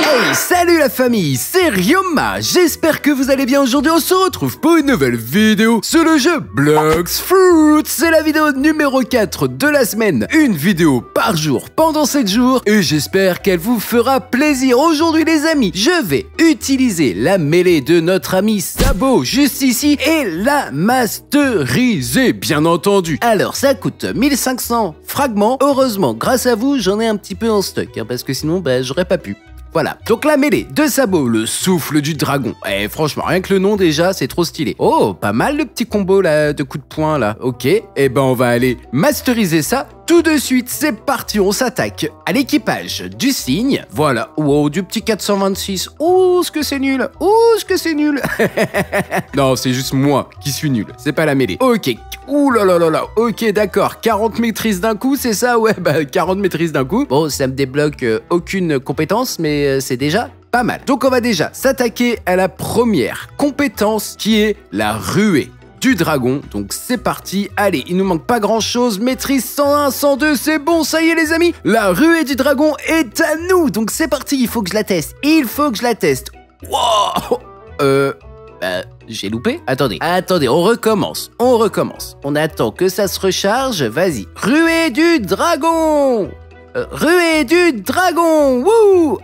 Hey, salut la famille, c'est Ryoma. J'espère que vous allez bien aujourd'hui. On se retrouve pour une nouvelle vidéo sur le jeu Blox Fruit. C'est la vidéo numéro 4 de la semaine. Une vidéo par jour pendant 7 jours et j'espère qu'elle vous fera plaisir. Aujourd'hui les amis, je vais utiliser la mêlée de notre ami Sabo juste ici et la masteriser bien entendu. Alors ça coûte 1500 fragments. Heureusement, grâce à vous, j'en ai un petit peu en stock hein, parce que sinon bah, j'aurais pas pu. Voilà, donc la mêlée de sabots, le souffle du dragon. Eh franchement, rien que le nom déjà, c'est trop stylé. Oh, pas mal le petit combo là de coups de poing là. Ok, eh ben on va aller masteriser ça tout de suite. C'est parti, on s'attaque à l'équipage du cygne. Voilà, wow, du petit 426. Ouh, ce que c'est nul. Ouh, ce que c'est nul. non, c'est juste moi qui suis nul. C'est pas la mêlée. Ok, Ouh là là là là, ok d'accord, 40 maîtrises d'un coup, c'est ça? Ouais, bah 40 maîtrises d'un coup. Bon, ça me débloque euh, aucune compétence, mais euh, c'est déjà pas mal. Donc on va déjà s'attaquer à la première compétence qui est la ruée du dragon. Donc c'est parti, allez, il nous manque pas grand chose, maîtrise 101, 102, c'est bon, ça y est les amis, la ruée du dragon est à nous. Donc c'est parti, il faut que je la teste, il faut que je la teste. Wow. Euh... Bah, j'ai loupé. Attendez, attendez, on recommence, on recommence. On attend que ça se recharge, vas-y. Ruée du dragon. Euh, Ruée du dragon. Wouh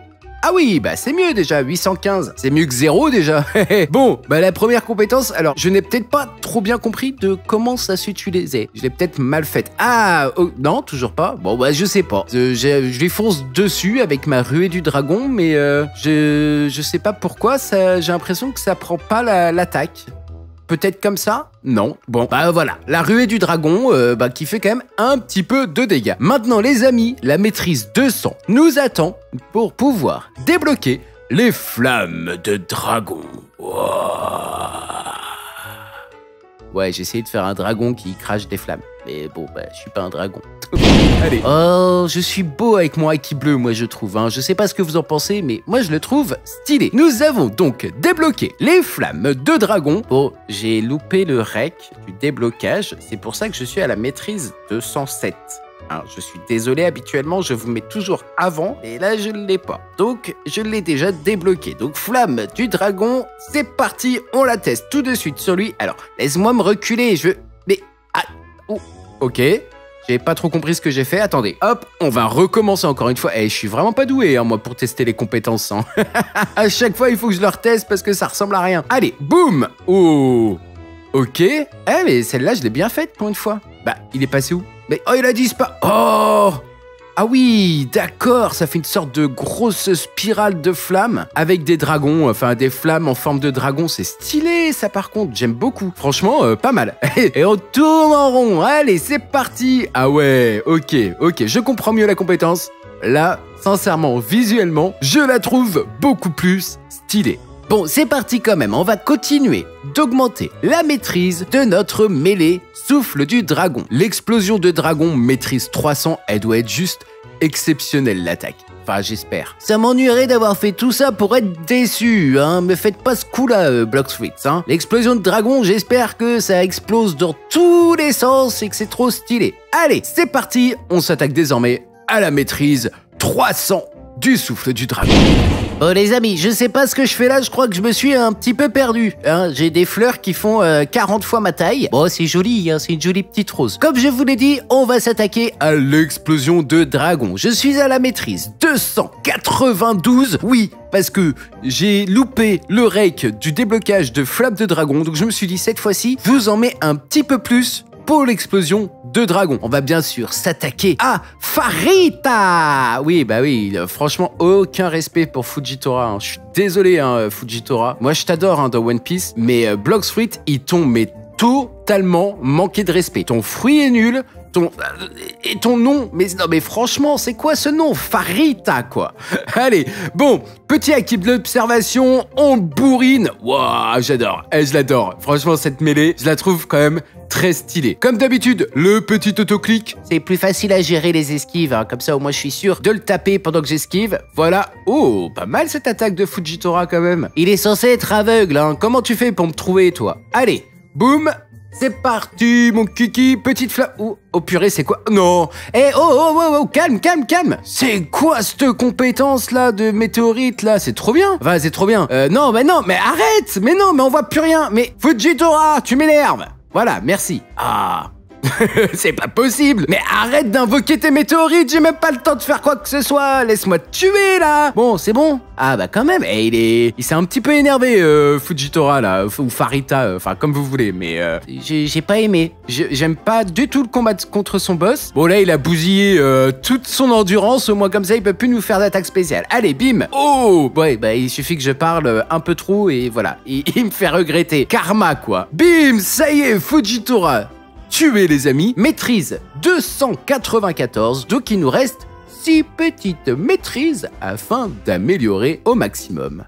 ah oui, bah c'est mieux déjà, 815. C'est mieux que zéro déjà. bon, bah la première compétence, alors je n'ai peut-être pas trop bien compris de comment ça s'utilisait. Je l'ai peut-être mal faite. Ah, oh, non, toujours pas. Bon, bah je sais pas. Je, je, je lui fonce dessus avec ma ruée du dragon, mais euh, je, je sais pas pourquoi, j'ai l'impression que ça prend pas la- l'attaque. Peut-être comme ça Non. Bon, bah voilà, la ruée du dragon, euh, bah, qui fait quand même un petit peu de dégâts. Maintenant, les amis, la maîtrise 200 nous attend pour pouvoir débloquer les flammes de dragon. Ouais, j'ai essayé de faire un dragon qui crache des flammes. Mais bon, bah, je suis pas un dragon. Allez. Oh, je suis beau avec mon haki bleu, moi je trouve. Hein. Je sais pas ce que vous en pensez, mais moi je le trouve stylé. Nous avons donc débloqué les flammes de dragon. Bon, j'ai loupé le rec du déblocage. C'est pour ça que je suis à la maîtrise 207. Hein, je suis désolé, habituellement je vous mets toujours avant, et là je ne l'ai pas. Donc je l'ai déjà débloqué. Donc flamme du dragon, c'est parti, on la teste tout de suite sur lui. Alors, laisse-moi me reculer, je... Mais... Ah... oh, ok. J'ai pas trop compris ce que j'ai fait. Attendez, hop, on va recommencer encore une fois. Eh, je suis vraiment pas doué, hein, moi, pour tester les compétences. Hein. à chaque fois, il faut que je leur teste parce que ça ressemble à rien. Allez, boum Oh Ok. Eh, mais celle-là, je l'ai bien faite pour une fois. Bah, il est passé où? Mais oh, il a disparu. Oh ah oui, d'accord, ça fait une sorte de grosse spirale de flammes avec des dragons, enfin des flammes en forme de dragon, c'est stylé ça par contre, j'aime beaucoup. Franchement, euh, pas mal. Et on tourne en rond, allez, c'est parti. Ah ouais, ok, ok, je comprends mieux la compétence. Là, sincèrement, visuellement, je la trouve beaucoup plus stylée. Bon, c'est parti quand même, on va continuer d'augmenter la maîtrise de notre mêlée souffle du dragon. L'explosion de dragon maîtrise 300, elle doit être juste exceptionnelle l'attaque. Enfin, j'espère. Ça m'ennuierait d'avoir fait tout ça pour être déçu, hein. Me faites pas ce coup-là, euh, Bloxfritz, hein. L'explosion de dragon, j'espère que ça explose dans tous les sens et que c'est trop stylé. Allez, c'est parti, on s'attaque désormais à la maîtrise 300 du souffle du dragon. Oh les amis, je sais pas ce que je fais là, je crois que je me suis un petit peu perdu. Hein, J'ai des fleurs qui font euh, 40 fois ma taille. Bon, c'est joli, hein, c'est une jolie petite rose. Comme je vous l'ai dit, on va s'attaquer à l'explosion de dragon. Je suis à la maîtrise 292. Oui, parce que j'ai loupé le rake du déblocage de flamme de dragon. Donc je me suis dit, cette fois-ci, je vous en mets un petit peu plus pour l'explosion de dragon. On va bien sûr s'attaquer à Farita Oui, bah oui, franchement, aucun respect pour Fujitora. hein. Je suis désolé, hein, Fujitora. Moi, je t'adore hein, dans One Piece, mais euh, Blox Fruit, il tombe totalement manqué de respect. Ton fruit est nul, euh, Et ton nom Mais non, mais franchement, c'est quoi ce nom? Farita, quoi Allez, bon, petit équipe d'observation, on bourrine. Waouh, j'adore, Eh, je l'adore. Franchement, cette mêlée, je la trouve quand même très stylée. Comme d'habitude, le petit autoclic. C'est plus facile à gérer les esquives, hein. comme ça au moins je suis sûr de le taper pendant que j'esquive. Voilà. Oh, pas mal cette attaque de Fujitora quand même. Il est censé être aveugle, hein. Comment tu fais pour me trouver, toi? Allez, boum c'est parti, mon kiki, petite flamme. Oh, oh purée, c'est quoi? Non. Eh, oh, oh, oh, oh, calme, calme, calme. C'est quoi cette compétence-là de météorite, là? C'est trop bien. Enfin, c'est trop bien. Euh, non, mais non, mais arrête! Mais non, mais on voit plus rien. Mais Fujitora, tu m'énerves. Voilà, merci. Ah c'est pas possible Mais arrête d'invoquer tes météorites, j'ai même pas le temps de faire quoi que ce soit Laisse-moi te tuer, là Bon, c'est bon Ah bah quand même, eh, il est... Il s'est un petit peu énervé, euh, Fujitora, là, ou Farita, euh, enfin, comme vous voulez, mais euh, j'ai pas aimé. J'aime pas du tout le combat contre son boss. Bon, là, il a bousillé toute son endurance, au moins comme ça, il peut plus nous faire d'attaque spéciale. Allez, bim Oh Ouais, bah, il suffit que je parle un peu trop, et voilà. Il, il me fait regretter. Karma, quoi Bim Ça y est, Fujitora tuer les amis, maîtrise 294, donc il nous reste 6 petites maîtrises afin d'améliorer au maximum.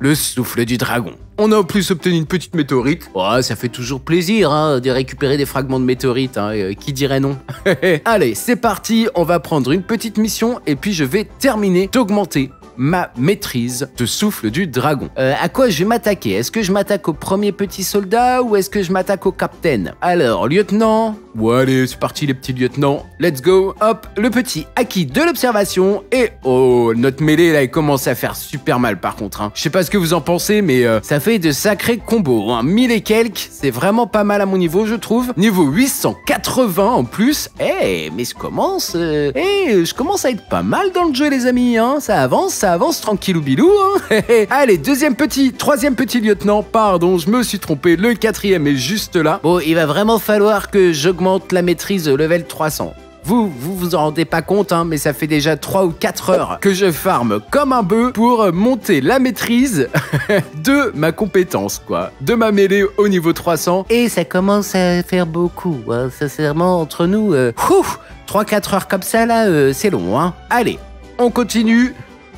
Le souffle du dragon. On a en plus obtenu une petite météorite. Oh, ça fait toujours plaisir hein, de récupérer des fragments de météorite, hein, euh, qui dirait non? Allez, c'est parti, on va prendre une petite mission et puis je vais terminer d'augmenter ma maîtrise de souffle du dragon. Euh, à quoi je vais m'attaquer? Est-ce que je m'attaque au premier petit soldat ou est-ce que je m'attaque au capitaine? Alors, lieutenant... Bon allez, c'est parti les petits lieutenants. Let's go. Hop, le petit acquis de l'observation. Et oh, notre mêlée là, il commence à faire super mal par contre. Hein. Je sais pas ce que vous en pensez, mais euh, ça fait de sacrés combos. Hein. 1000 et quelques, c'est vraiment pas mal à mon niveau, je trouve. Niveau 880 en plus. Eh, mais je commence... Euh... Eh, je commence à être pas mal dans le jeu les amis. Hein. Ça avance, ça avance tranquillou bilou. Hein Allez, deuxième petit, troisième petit lieutenant. Pardon, je me suis trompé. Le quatrième est juste là. Bon, il va vraiment falloir que j'augmente la maîtrise level 300. Vous, vous vous en rendez pas compte, hein, mais ça fait déjà 3 ou 4 heures que je farme comme un bœuf pour monter la maîtrise de ma compétence, quoi. De ma mêlée au niveau 300. Et ça commence à faire beaucoup, hein, sincèrement, entre nous. Euh, 3-4 heures comme ça, là, euh, c'est long, hein. Allez, on continue.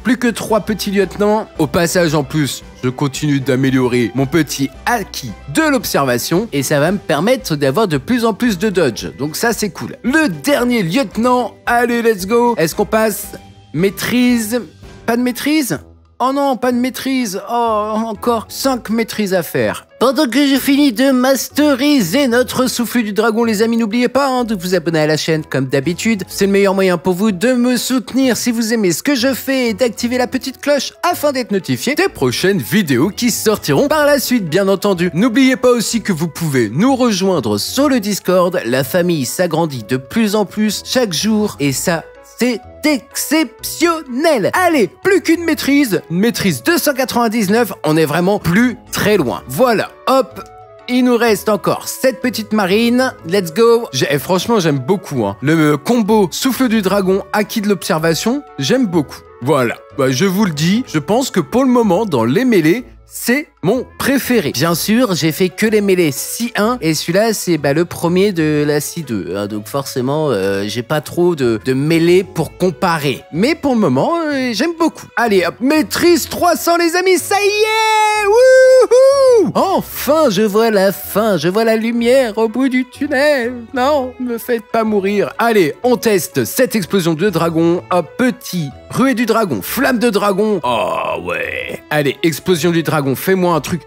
Plus que trois petits lieutenants. Au passage, en plus, je continue d'améliorer mon petit acquis de l'observation et ça va me permettre d'avoir de plus en plus de dodge. Donc ça, c'est cool. Le dernier lieutenant, allez, let's go. Est-ce qu'on passe? Maîtrise? Pas de maîtrise? Oh non, pas de maîtrise. Oh, encore 5 maîtrises à faire. Pendant que je finis de masteriser notre souffle du dragon, les amis, n'oubliez pas hein, de vous abonner à la chaîne comme d'habitude. C'est le meilleur moyen pour vous de me soutenir si vous aimez ce que je fais et d'activer la petite cloche afin d'être notifié des prochaines vidéos qui sortiront par la suite, bien entendu. N'oubliez pas aussi que vous pouvez nous rejoindre sur le Discord. La famille s'agrandit de plus en plus chaque jour et ça, c'est exceptionnel. Allez, plus qu'une maîtrise, maîtrise 299, on est vraiment plus très loin. Voilà, hop, il nous reste encore cette petite marine. Let's go. Eh, franchement, j'aime beaucoup. Hein. Le combo souffle du dragon, acquis de l'observation, j'aime beaucoup. Voilà. Bah, je vous le dis, je pense que pour le moment, dans les mêlées, c'est mon préféré. Bien sûr, j'ai fait que les mêlées 6-1 et celui-là, c'est bah, le premier de la 6-2. Hein. donc forcément, euh, j'ai pas trop de, de mêlées pour comparer. Mais pour le moment, euh, j'aime beaucoup. Allez, hop, maîtrise 300 les amis, ça y est Wouhou Enfin, je vois la fin, je vois la lumière au bout du tunnel. Non, ne me faites pas mourir. Allez, on teste cette explosion de dragon. Hop, petit, ruée du dragon, flamme de dragon. Oh ouais. Allez, explosion du dragon, fais-moi truc.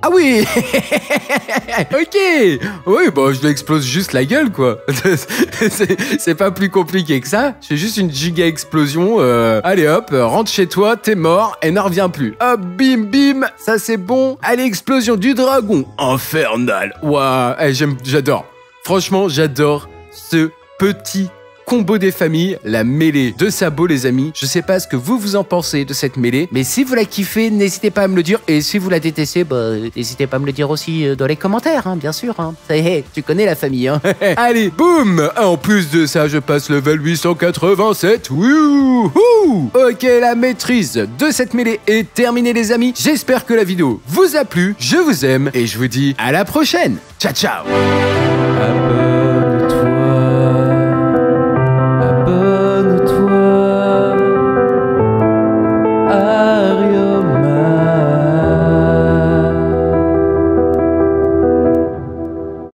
Ah oui Ok Oui, bon, je lui explose juste la gueule, quoi. c'est pas plus compliqué que ça. C'est juste une giga explosion. Euh, allez hop, rentre chez toi, t'es mort et n'en reviens plus. Hop, bim, bim, ça c'est bon. Allez, explosion du dragon. Infernal. Waouh, eh, j'adore. Franchement, j'adore ce petit combo des familles, la mêlée de sabots les amis. Je sais pas ce que vous vous en pensez de cette mêlée, mais si vous la kiffez, n'hésitez pas à me le dire. Et si vous la détestez, bah, n'hésitez pas à me le dire aussi euh, dans les commentaires, hein, bien sûr. Hein. Tu connais la famille. Hein. Allez, boum En plus de ça, je passe level 887. Wouhou Ok, la maîtrise de cette mêlée est terminée les amis. J'espère que la vidéo vous a plu, je vous aime et je vous dis à la prochaine. Ciao ciao